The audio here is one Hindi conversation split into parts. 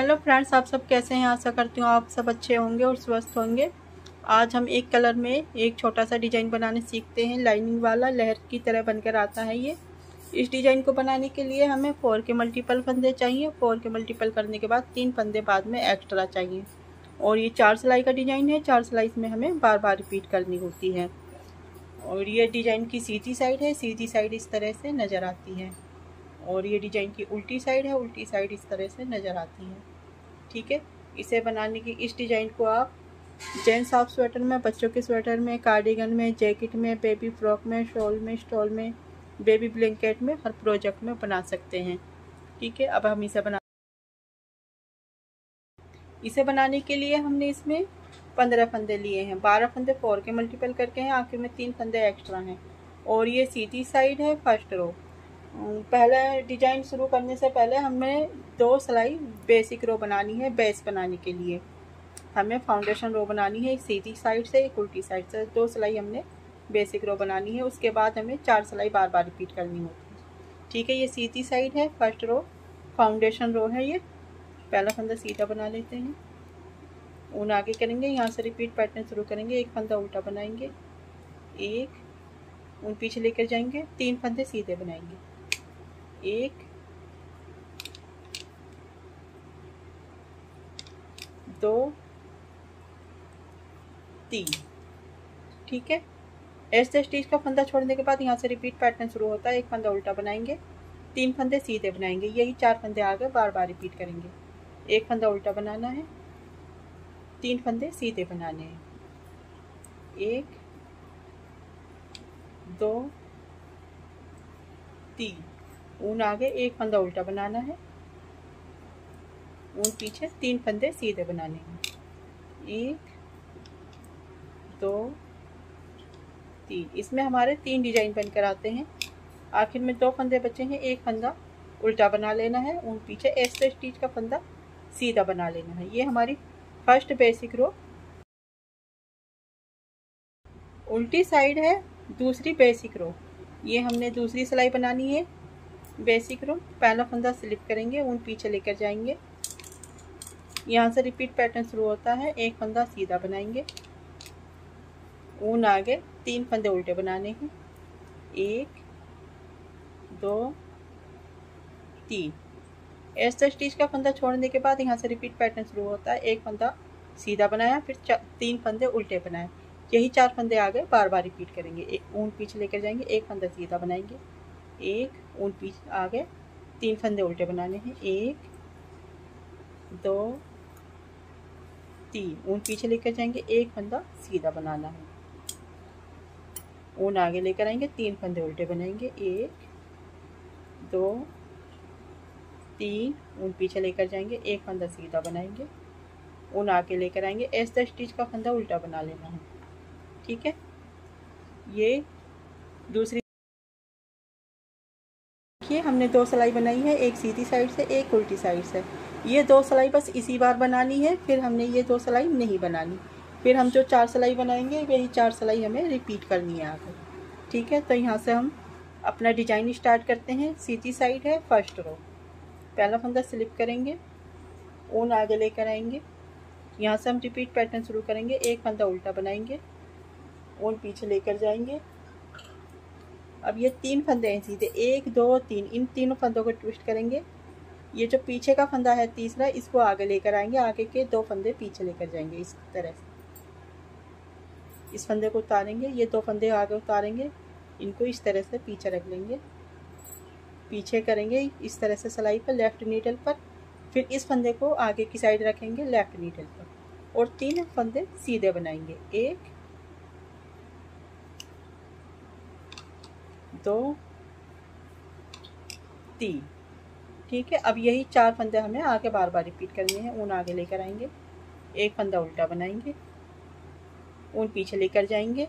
हेलो फ्रेंड्स आप सब कैसे हैं? आशा करती हूँ आप सब अच्छे होंगे और स्वस्थ होंगे। आज हम एक कलर में एक छोटा सा डिज़ाइन बनाने सीखते हैं। लाइनिंग वाला लहर की तरह बनकर आता है ये। इस डिज़ाइन को बनाने के लिए हमें फोर के मल्टीपल फंदे चाहिए। फोर के मल्टीपल करने के बाद तीन फंदे बाद में एक्स्ट्रा चाहिए। और ये चार सिलाई का डिज़ाइन है। चार सिलाई में हमें बार बार रिपीट करनी होती है। और ये डिज़ाइन की सीधी साइड है। सीधी साइड इस तरह से नज़र आती है। और ये डिज़ाइन की उल्टी साइड है। उल्टी साइड इस तरह से नज़र आती है। ठीक है? इसे बनाने की, इस डिज़ाइन को आप जेंट्स हाफ़ स्वेटर में, बच्चों के स्वेटर में, कार्डिगन में, जैकेट में, बेबी फ्रॉक में, शॉल में, स्टॉल में, बेबी ब्लैंकेट में, हर प्रोजेक्ट में बना सकते हैं। ठीक है? अब हम इसे बना इसे बनाने के लिए हमने इसमें पंद्रह फंदे लिए हैं। बारह फंदे फोर के मल्टीपल करके हैं, आखिर में तीन फंदे एक्स्ट्रा हैं। और ये सीधी साइड है फ़र्स्ट रो। पहले डिज़ाइन शुरू करने से पहले हमें दो सिलाई बेसिक रो बनानी है बेस बनाने के लिए। हमें फाउंडेशन रो बनानी है, एक सीधी साइड से, एक उल्टी साइड से। दो सिलाई हमने बेसिक रो बनानी है, उसके बाद हमें चार सिलाई बार बार रिपीट करनी होती है। ठीक है, ये सीधी साइड है फ़र्स्ट रो फाउंडेशन रो है ये। पहला फंदा सीधा बना लेते हैं। ऊन आगे करेंगे, यहाँ से रिपीट पैटर्न शुरू करेंगे, एक फंदा उल्टा बनाएँगे। एक, ऊन पीछे लेकर जाएँगे, तीन फंदे सीधे बनाएँगे। एक, दो, तीन। ठीक है? ऐसे स्टिच का फंदा छोड़ने के बाद यहाँ से रिपीट पैटर्न शुरू होता है। एक फंदा उल्टा बनाएँगे, तीन फंदे सीधे बनाएँगे। यही चार फंदे आगे बार बार रिपीट करेंगे। एक फंदा उल्टा बनाना है, तीन फंदे सीधे बनाने हैं। एक, दो, तीन। ऊन आगे, एक फंदा उल्टा बनाना है। ऊन पीछे, तीन फंदे सीधे बनाने हैं। एक, दो, तीन। इसमें हमारे तीन डिज़ाइन बनकर आते हैं। आखिर में दो फंदे बचे हैं। एक फंदा उल्टा बना लेना है। ऊन पीछे ऐसे स्टिच का फंदा सीधा बना लेना है। ये हमारी फ़र्स्ट बेसिक रो। उल्टी साइड है, दूसरी बेसिक रो। ये हमने दूसरी सिलाई बनानी है। बेसिक रो पहला फंदा स्लिप करेंगे ऊन पीछे लेकर जाएँगे। यहाँ से रिपीट पैटर्न शुरू होता है, एक फंदा सीधा बनाएँगे। ऊन आगे, तीन फंदे उल्टे बनाने हैं। एक, दो, तीन। ऐसे स्टिच का फंदा छोड़ने के बाद यहाँ से रिपीट पैटर्न शुरू होता है, एक फंदा सीधा बनाया, फिर तीन फंदे उल्टे बनाए। यही चार फंदे आगे, बार बार रिपीट करेंगे। ऊन पीछे लेकर जाएँगे, एक फंदा सीधा बनाएँगे। एक, ऊन पीछे आगे, तीन फंदे उल्टे बनाने हैं, एक, दो, तीन, ऊन पीछे लेकर जाएँगे, एक फंदा सीधा बनाना है। ऊन आगे लेकर आएँगे, तीन फंदे उल्टे बनाएँगे, एक, दो, तीन, ऊन पीछे लेकर जाएँगे, एक फंदा सीधा बनाएँगे। ऊन आगे लेकर आएँगे ऐसा स्टिच का फंदा उल्टा बना लेना है। ठीक है? ये दूसरी देखिए, हमने दो सिलाई बनाई है, एक सीधी साइड से, एक उल्टी साइड से। ये दो सिलाई बस इसी बार बनानी है, फिर हमने ये दो सिलाई नहीं बनानी। फिर हम जो चार सिलाई बनाएँगे, वही चार सिलाई हमें रिपीट करनी है आगे। ठीक है तो यहाँ से हम अपना डिज़ाइन स्टार्ट करते हैं। सीधी साइड है फ़र्स्ट रो पहला फंदा स्लिप करेंगे, ऊन आगे लेकर आएँगे। यहाँ से हम रिपीट पैटर्न शुरू करेंगे, एक फंदा उल्टा बनाएँगे, ऊन पीछे लेकर जाएँगे। अब ये तीन फंदे हैं सीधे। एक, दो, तीन। इन तीनों फंदों को ट्विस्ट करेंगे। ये जो पीछे का फंदा है तीसरा, इसको आगे लेकर आएँगे। आगे के दो फंदे पीछे लेकर जाएँगे इस तरह से। इस फंदे को उतारेंगे। ये दो फंदे आगे उतारेंगे। इनको इस तरह से पीछे रख लेंगे। पीछे करेंगे इस तरह से सिलाई पर लेफ़्ट नीडल पर। फिर इस फंदे को आगे की साइड रखेंगे लेफ़्ट नीडल पर। और तीन फंदे सीधे बनाएँगे। एक दो, तीन। ठीक है, अब यही चार फंदे हमें आगे बार बार रिपीट करने हैं। ऊन आगे लेकर आएँगे, एक फंदा उल्टा बनाएँगे, ऊन पीछे लेकर जाएँगे।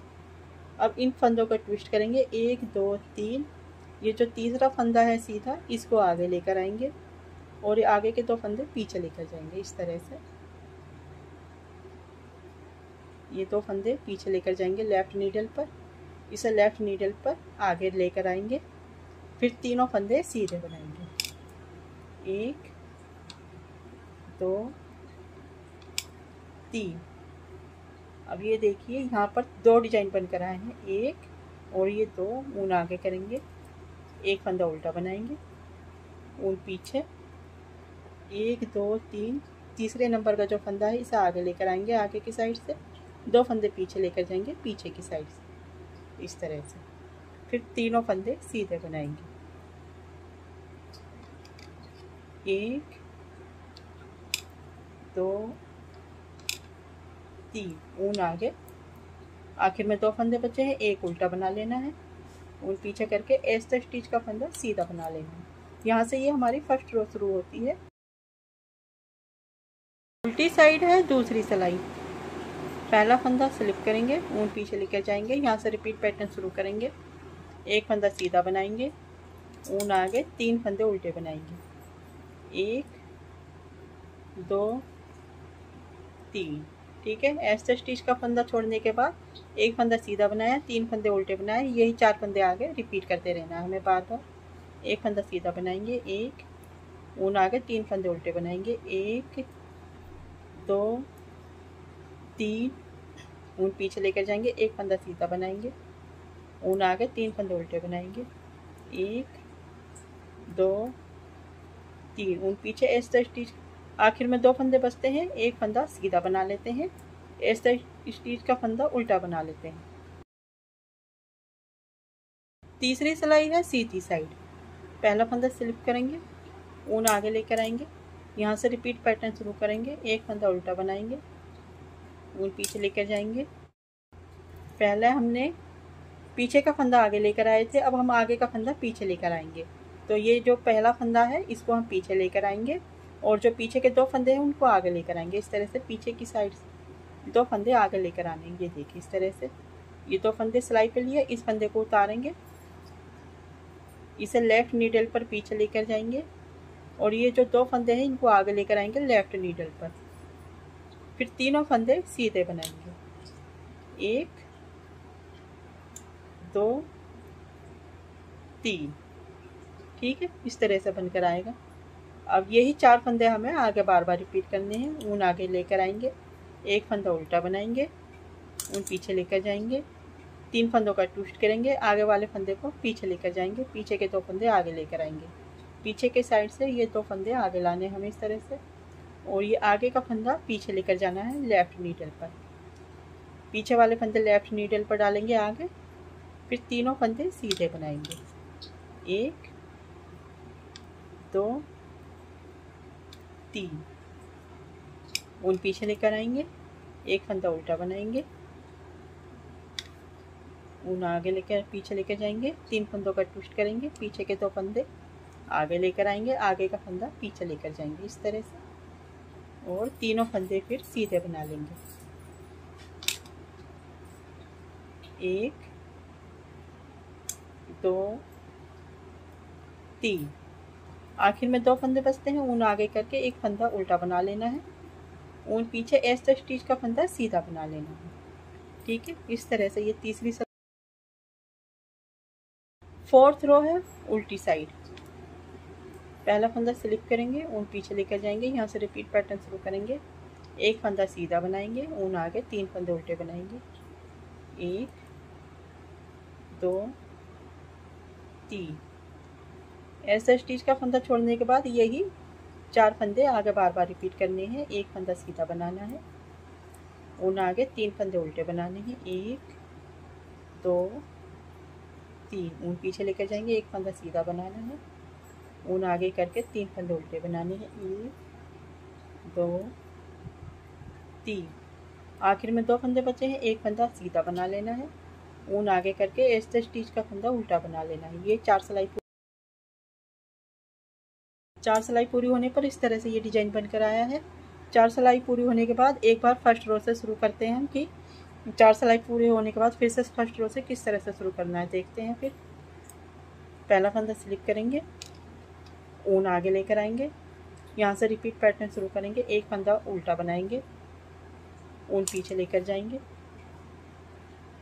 अब इन फंदों को ट्विस्ट करेंगे, एक, दो, तीन। ये जो तीसरा फंदा है सीधा, इसको आगे लेकर आएँगे और ये आगे के दो फंदे पीछे लेकर जाएँगे, इस तरह से। ये दो फंदे पीछे लेकर जाएँगे लेफ़्ट नीडल पर। इसे लेफ़्ट नीडल पर आगे लेकर आएँगे। फिर तीनों फंदे सीधे बनाएँगे। एक, दो, तीन। अब ये देखिए, यहाँ पर दो डिज़ाइन बनकर आए हैं। एक और ये दो, ऊन आगे करेंगे। एक फंदा उल्टा बनाएँगे, ऊन पीछे। एक, दो, तीन। तीसरे नंबर का जो फंदा है, इसे आगे लेकर आएँगे, आगे की साइड से। दो फंदे पीछे लेकर जाएँगे, पीछे की साइड से। इस तरह से। फिर तीनों फंदे सीधे बनाएँगे। एक, दो, तीन। ऊन आगे आखिर में दो फंदे बचे हैं। एक उल्टा बना लेना है। ऊन पीछे करके एस स्टिच का फंदा सीधा बना लेना है। यहाँ से ये हमारी फ़र्स्ट रो शुरू होती है। उल्टी साइड है, दूसरी सिलाई पहला फंदा स्लिप करेंगे, ऊन पीछे लेकर जाएँगे, यहाँ से रिपीट पैटर्न शुरू करेंगे। एक फंदा सीधा बनाएँगे, ऊन आगे, तीन फंदे उल्टे बनाएँगे। एक, दो, तीन, ठीक है? ऐसे स्टिच का फंदा छोड़ने के बाद, एक फंदा सीधा बनाया, तीन फंदे उल्टे बनाए, यही चार फंदे आगे रिपीट करते रहना है हमें बार बार एक फंदा सीधा बनाएँगे, एक, ऊन आगे, तीन फंदे उल्टे बनाएँगे। एक, दो तीन ऊन पीछे लेकर जाएँगे, एक फंदा सीधा बनाएँगे, ऊन आगे तीन फंदे उल्टे बनाएँगे, एक, दो, तीन, ऊन पीछे ऐसा स्टिच आखिर में दो फंदे बचते हैं, एक फंदा सीधा बना लेते हैं ऐसा स्टिच का फंदा उल्टा बना लेते हैं। तीसरी सिलाई है सीधी साइड, पहला फंदा स्लिप करेंगे, ऊन आगे लेकर आएँगे, यहाँ से रिपीट पैटर्न शुरू करेंगे, एक फंदा उल्टा बनाएँगे ऊन पीछे लेकर जाएँगे। पहले हमने पीछे का फंदा आगे लेकर आए थे, अब हम आगे का फंदा पीछे लेकर आएँगे। तो ये जो पहला फंदा है, इसको हम पीछे लेकर आएँगे और जो पीछे के दो फंदे हैं, उनको आगे लेकर आएँगे। इस तरह से पीछे की साइड दो फंदे आगे लेकर आने ये देखिए, इस तरह से ये दो फंदे सिलाई पे लिए, इस फंदे को उतारेंगे। इसे लेफ़्ट नीडल पर पीछे लेकर जाएँगे और ये जो दो फंदे हैं, इनको आगे लेकर आएँगे लेफ़्ट नीडल पर। फिर तीनों फंदे सीधे बनाएँगे। एक, दो, तीन। ठीक है, इस तरह से बनकर आएगा। अब यही चार फंदे हमें आगे बार बार रिपीट करने हैं। ऊन आगे लेकर आएँगे। एक फंदा उल्टा बनाएँगे, ऊन पीछे लेकर जाएँगे। तीन फंदों का ट्विस्ट करेंगे, आगे वाले फंदे को पीछे लेकर जाएँगे। पीछे के दो फंदे आगे लेकर आएँगे। पीछे के साइड से ये दो फंदे आगे लाने हमें इस तरह से। और ये आगे का फंदा पीछे लेकर जाना है लेफ़्ट नीडल पर। पीछे वाले फंदे लेफ़्ट नीडल पर डालेंगे आगे, फिर तीनों फंदे सीधे बनाएँगे। एक, दो, तीन। ऊन पीछे लेकर आएँगे, एक फंदा उल्टा बनाएँगे। ऊन आगे लेकर, पीछे लेकर जाएँगे, तीन फंदों का ट्विस्ट करेंगे, पीछे के दो फंदे आगे लेकर आएँगे, आगे का फंदा पीछे लेकर जाएँगे, इस तरह से। और तीनों फंदे फिर सीधे बना लेंगे। एक, दो, तीन। आखिर में दो फंदे बचते हैं, ऊन आगे करके एक फंदा उल्टा बना लेना है। ऊन पीछे एस स्टिच का फंदा सीधा बना लेना है। ठीक है, इस तरह से ये तीसरी फोर्थ रो है, उल्टी साइड पहला फंदा स्लिप करेंगे, ऊन पीछे लेकर जाएँगे, यहाँ से रिपीट पैटर्न शुरू करेंगे। एक फंदा सीधा बनाएँगे, ऊन आगे, तीन फंदे उल्टे बनाएँगे। एक, दो, तीन। ऐसा स्टिच का फंदा छोड़ने के बाद यही चार फंदे आगे बार बार रिपीट करने हैं। एक फंदा सीधा बनाना है, ऊन आगे, तीन फंदे उल्टे बनाने हैं। एक, दो, तीन। ऊन पीछे लेकर जाएँगे, एक फंदा सीधा बनाना है। ऊन आगे करके तीन फंदे उल्टे बनाने हैं। एक, दो, तीन। आखिर में दो फंदे बचे हैं। एक फंदा सीधा बना लेना है। ऊन आगे करके ऐसे स्टिच का फंदा उल्टा बना लेना है। ये चार सिलाई चार सिलाई पूरी होने पर इस तरह से ये डिज़ाइन बनकर आया है। चार सिलाई पूरी होने के बाद एक बार फ़र्स्ट रो से शुरू करते हैं हम कि चार सिलाई पूरी होने के बाद फिर से फ़र्स्ट रो से किस तरह से शुरू करना है देखते हैं फिर। पहला फंदा स्लिप करेंगे। ऊन आगे लेकर आएँगे। यहाँ से रिपीट पैटर्न शुरू करेंगे। एक फंदा उल्टा बनाएँगे। ऊन पीछे लेकर जाएँगे।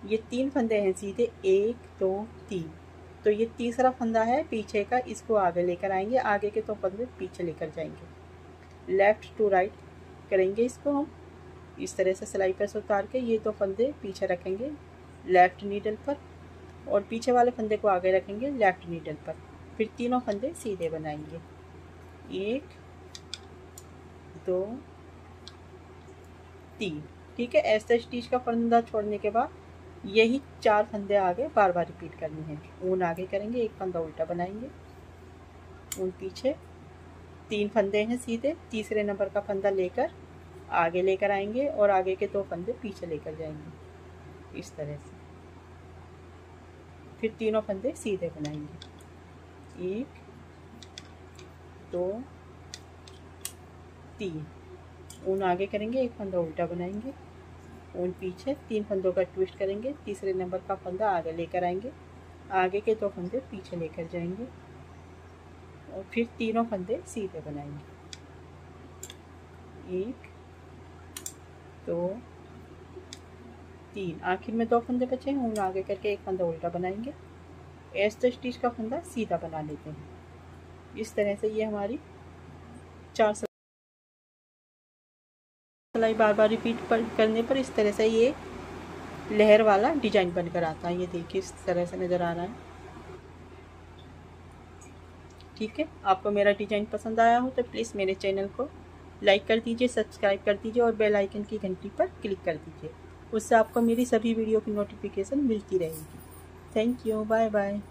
ये तीन फंदे हैं सीधे। एक, दो, तीन। तो ये तीसरा फंदा है पीछे का। इसको आगे लेकर आएँगे। आगे के तो फंदे पीछे लेकर जाएँगे। लेफ़्ट टू राइट करेंगे इसको हम। इस तरह से सिलाई पर से उतार के ये दो फंदे पीछे रखेंगे। लेफ़्ट नीडल पर। और पीछे वाले फंदे को आगे रखेंगे। लेफ़्ट नीडल पर। फिर तीनों फंदे सीधे बनाएँगे। एक, दो, तीन। ठीक है, ऐसे स्टिच का फंदा छोड़ने के बाद यही चार फंदे आगे बार बार रिपीट करनी है। ऊन आगे करेंगे, एक फंदा उल्टा बनाएँगे। ऊन पीछे। तीन फंदे हैं सीधे, तीसरे नंबर का फंदा लेकर आगे लेकर आएँगे और आगे के दो फंदे पीछे लेकर जाएँगे। इस तरह से। फिर तीनों फंदे सीधे बनाएँगे। एक, दो, तीन। ऊन आगे करेंगे, एक फंदा उल्टा बनाएँगे। ऊन पीछे, तीन फंदों का ट्विस्ट करेंगे। तीसरे नंबर का फंदा आगे लेकर आएँगे। आगे के दो तो फंदे पीछे लेकर जाएँगे। और फिर तीनों फंदे सीधे बनाएँगे। एक, दो, तीन। आखिर में दो फंदे बचे हैं। ऊन आगे करके एक फंदा उल्टा बनाएँगे। ऐसे स्टिच का फंदा सीधा बना लेते हैं। इस तरह से ये हमारी चार सिलाई बार बार रिपीट पर करने पर इस तरह से ये लहर वाला डिज़ाइन बनकर आता है। ये देखिए इस तरह से नज़र आ रहा है। ठीक है, आपको मेरा डिज़ाइन पसंद आया हो तो प्लीज़ मेरे चैनल को लाइक कर दीजिए सब्सक्राइब कर दीजिए और बेल आइकन की घंटी पर क्लिक कर दीजिए। उससे आपको मेरी सभी वीडियो की नोटिफिकेशन मिलती रहेगी। Thank you. Bye bye.